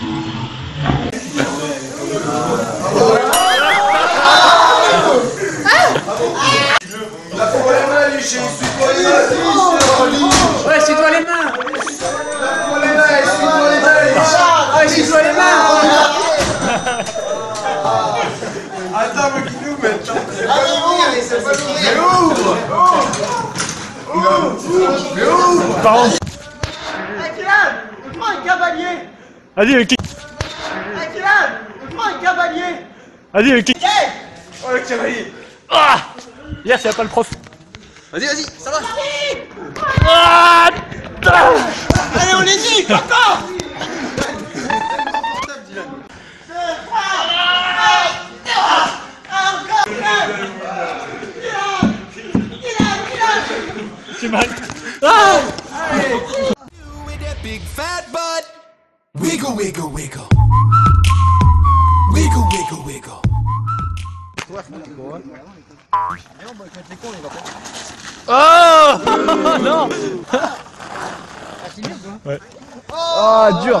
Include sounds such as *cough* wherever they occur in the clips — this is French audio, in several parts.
Ouais, essuie-toi les mains. Ouais, essuie-toi les mains. Attends, mais qui nous met Par contre. Prends un cavalier Vas-y, le kick. Kylian Prends un cavalier Vas-y, le kick. Oh, le cavalier Ah Yes, y'a pas le prof. Vas-y, vas-y, ça va Ah Allez, on les dit, papa J'ai mal. Ah with that big fat butt. Wiggle, wiggle, wiggle. Wiggle, wiggle, wiggle. Oh Non Ouais. Oh, dur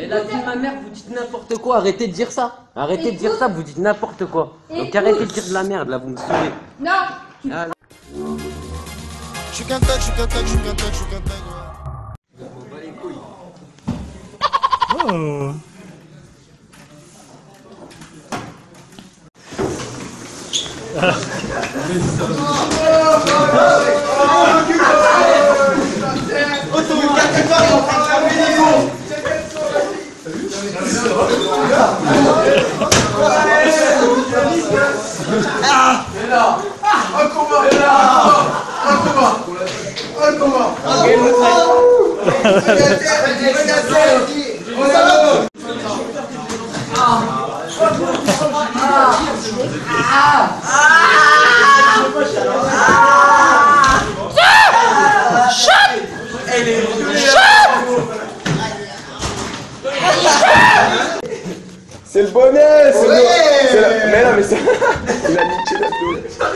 Elle a dit ma mère, vous dites n'importe quoi, arrêtez de dire ça. Arrêtez de dire ça, vous dites n'importe quoi. Donc arrêtez de dire de la merde, là, vous me saoulez. Non Ah, Je suis qu'un tag, je suis qu'un tag, je suis qu'un tag, je suis qu'un tag. ouais. Oh *laughs* *laughs* *laughs* Un combat Un combat Un combat C'est le bonnet C'est le... c'est Mais non, mais ça... *laughs*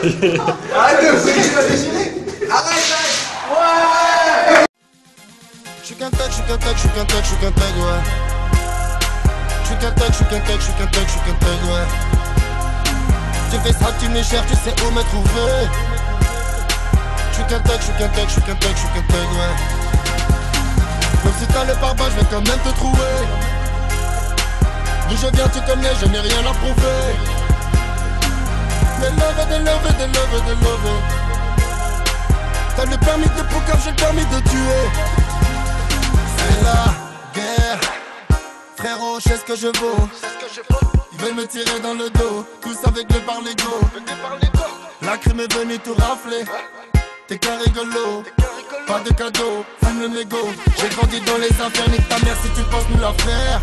Arrête de vous la déchirer Arrête, arrête Je suis qu'un tag, je suis qu'un tag, je suis qu'un tag, je suis qu'un tag, ouais. Je suis qu'un tag, je suis qu'un tag, je suis qu'un tag, je suis qu'un ouais. Tu fais ça, tu me cherches, tu sais où me trouver. Je suis qu'un tag, je suis qu'un tag, je suis qu'un tag, je suis qu'un tag, ouais. Même si t'as le pare je vais quand même te trouver. D'où je viens, tu connais, je n'ai rien à prouver. Des love, des love, des love, des love. T'as le permis de poucave, j'ai le permis de tuer. C'est la guerre. Frérot, je sais ce que je vaux. Ils veulent me tirer dans le dos, tous avec le par l'ego. La crime est venue tout rafler. T'es qu'un rigolo, pas de cadeau, fume le négo. J'ai grandi dans les affaires, ta mère si tu penses nous la faire.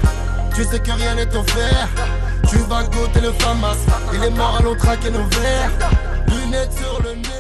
Tu sais que rien n'est offert. Tu vas goûter le famas. Il est mort, allons traquer nos verres. Lunettes sur le nez.